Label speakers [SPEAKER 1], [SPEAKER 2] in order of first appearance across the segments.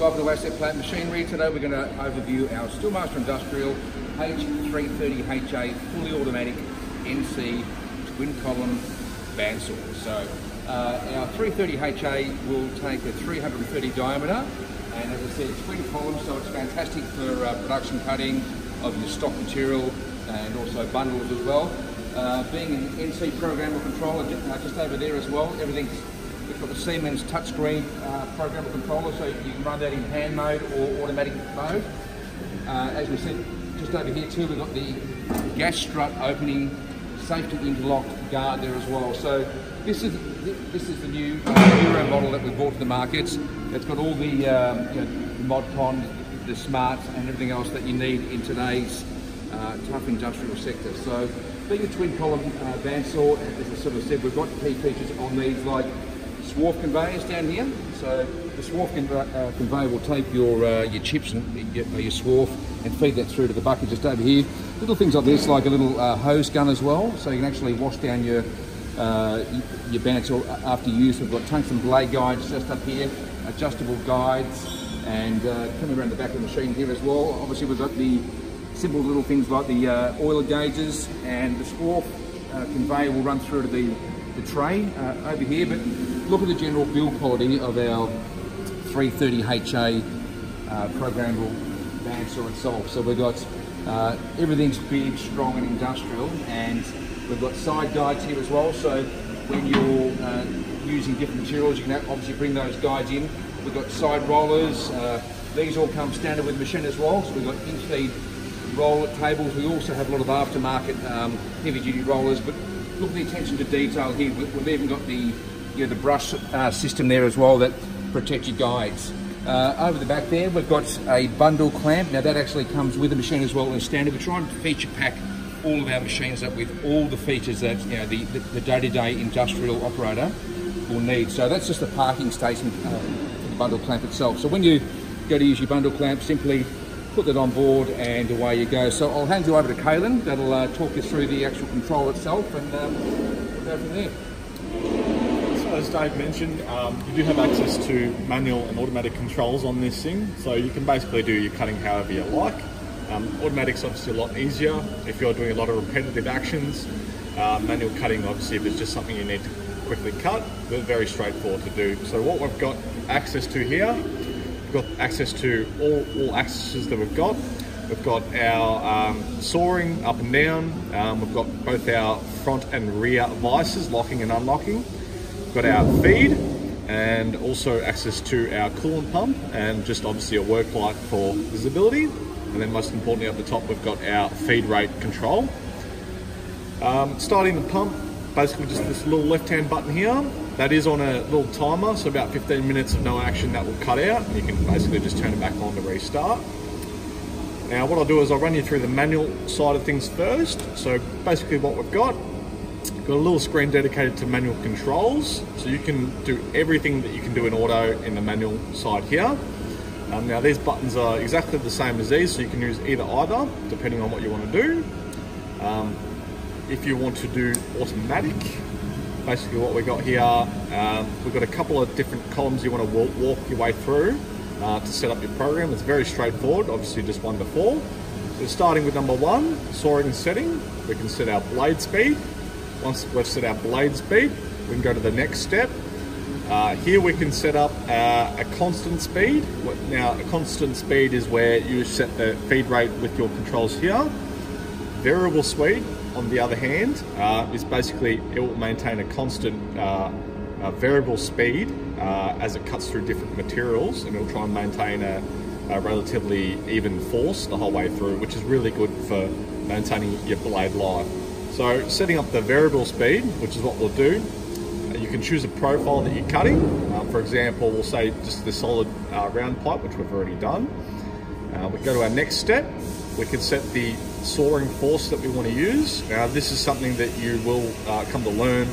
[SPEAKER 1] Welcome to Asset Plant Machinery. Today we're going to overview our Steelmaster Industrial H330HA fully automatic NC twin column bandsaw. So uh, our 330HA will take a 330 diameter and as I said twin column so it's fantastic for uh, production cutting of your stock material and also bundles as well. Uh, being an NC programmable controller uh, just over there as well, everything's We've got the Siemens touchscreen uh, programmable controller, so you can run that in hand mode or automatic mode. Uh, as we said, just over here too, we've got the gas strut opening safety interlock guard there as well. So this is this is the new uh, Euro model that we've brought to the markets. It's got all the, um, you know, the ModCon, the smart, and everything else that you need in today's uh, tough industrial sector. So being a twin column uh, bandsaw, as I sort of said, we've got key features on these like swarf conveyors down here. So the swarf uh, conveyor will take your uh, your chips and your, your, swarf and feed that through to the bucket just over here. Little things like this, like a little uh, hose gun as well, so you can actually wash down your uh, your bandsaw after use. We've got tungsten blade guides just up here, adjustable guides, and uh, coming around the back of the machine here as well. Obviously we've got the simple little things like the uh, oiler gauges and the swarf conveyor will run through to the the tray uh, over here, but look at the general build quality of our 330HA uh, programmable bandsaw itself. So we've got uh, everything's big, strong and industrial and we've got side guides here as well. So when you're uh, using different materials, you can obviously bring those guides in. We've got side rollers. Uh, these all come standard with the machine as well. So we've got in-feed roller tables. We also have a lot of aftermarket um, heavy duty rollers, but look at the attention to detail here. We've even got the you know, the brush uh, system there as well that protects your guides. Uh, over the back there, we've got a bundle clamp. Now that actually comes with the machine as well as standard. We're trying to feature pack all of our machines up with all the features that you know the, the day-to-day -day industrial operator will need. So that's just the parking station uh, bundle clamp itself. So when you go to use your bundle clamp, simply put that on board and away you go. So I'll hand you over to Kaylin, that'll uh, talk you through the actual control itself and um, we'll go from there.
[SPEAKER 2] So as Dave mentioned, um, you do have access to manual and automatic controls on this thing, so you can basically do your cutting however you like. Um, automatic's obviously a lot easier if you're doing a lot of repetitive actions. Uh, manual cutting, obviously, if it's just something you need to quickly cut, they're very straightforward to do. So what we've got access to here We've got access to all, all accesses that we've got. We've got our um, sawing up and down. Um, we've got both our front and rear vices, locking and unlocking. We've got our feed and also access to our coolant pump and just obviously a work light for visibility. And then most importantly up the top, we've got our feed rate control. Um, starting the pump, basically just this little left-hand button here. That is on a little timer, so about 15 minutes of no action that will cut out. You can basically just turn it back on to restart. Now what I'll do is I'll run you through the manual side of things first. So basically what we've got, got a little screen dedicated to manual controls. So you can do everything that you can do in auto in the manual side here. Um, now these buttons are exactly the same as these, so you can use either either, depending on what you want to do. Um, if you want to do automatic, basically what we got here, um, we've got a couple of different columns you want to walk, walk your way through uh, to set up your program. It's very straightforward, obviously just one to four. So starting with number one, sawing setting, we can set our blade speed. Once we've set our blade speed, we can go to the next step. Uh, here we can set up uh, a constant speed. Now a constant speed is where you set the feed rate with your controls here. Variable speed on the other hand, uh, is basically it will maintain a constant uh, uh, variable speed uh, as it cuts through different materials, and it'll try and maintain a, a, relatively even force the whole way through, which is really good for maintaining your blade life. So setting up the variable speed, which is what we'll do, you can choose a profile that you're cutting. Um, for example, we'll say just the solid uh, round pipe, which we've already done. Uh, we go to our next step. We can set the sawing force that we want to use. Now this is something that you will uh, come to learn.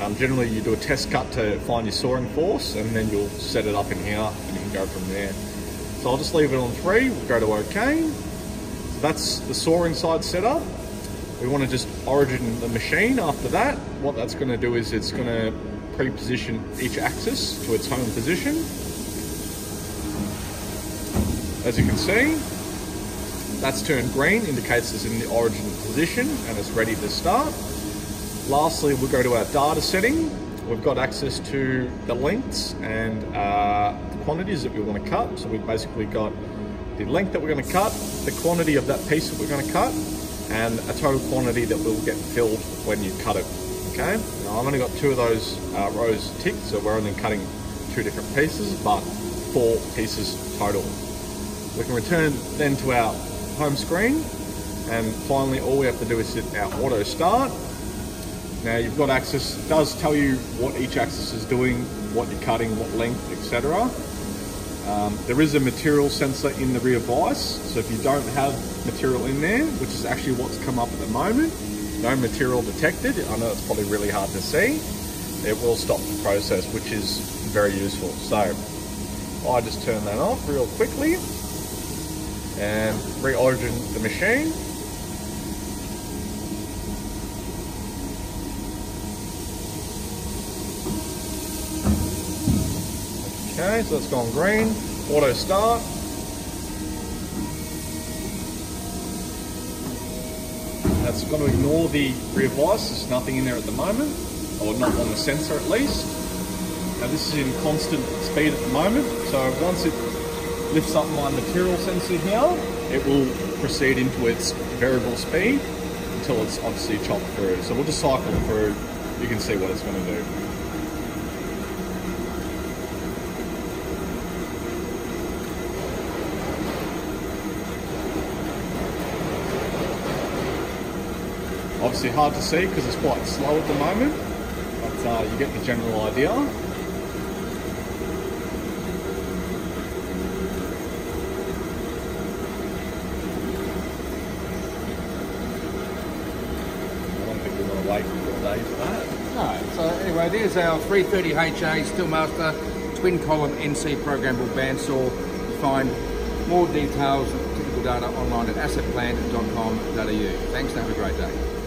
[SPEAKER 2] Um, generally you do a test cut to find your sawing force and then you'll set it up in here and you can go from there. So I'll just leave it on three, we'll go to OK. So that's the sawing side set up. We want to just origin the machine after that. What that's going to do is it's going to pre-position each axis to its home position. As you can see, that's turned green, indicates it's in the origin position and it's ready to start. Lastly, we'll go to our data setting. We've got access to the lengths and uh, the quantities that we want to cut. So we've basically got the length that we're going to cut, the quantity of that piece that we're going to cut, and a total quantity that will get filled when you cut it. Okay, now I've only got two of those uh, rows ticked, so we're only cutting two different pieces, but four pieces total. We can return then to our home screen, and finally all we have to do is hit our auto start. Now you've got access, does tell you what each axis is doing, what you're cutting, what length, etc. Um, there is a material sensor in the rear vise, so if you don't have material in there, which is actually what's come up at the moment, no material detected, I know it's probably really hard to see, it will stop the process, which is very useful. So I just turn that off real quickly and reorigin the machine. Okay, so that's gone green. Auto start. That's going to ignore the rear vice. There's nothing in there at the moment, or not on the sensor at least. Now this is in constant speed at the moment, so once it lifts up my material sensor here, it will proceed into its variable speed until it's obviously chopped through. So we'll just cycle through, you can see what it's going to do. Obviously hard to see because it's quite slow at the moment, but uh, you get the general idea. I don't think we want to wait four
[SPEAKER 1] No, so anyway, there's our 330HA Steelmaster twin column NC programmable bandsaw. Find more details and typical data online at assetplant.com.au. Thanks and have a great day.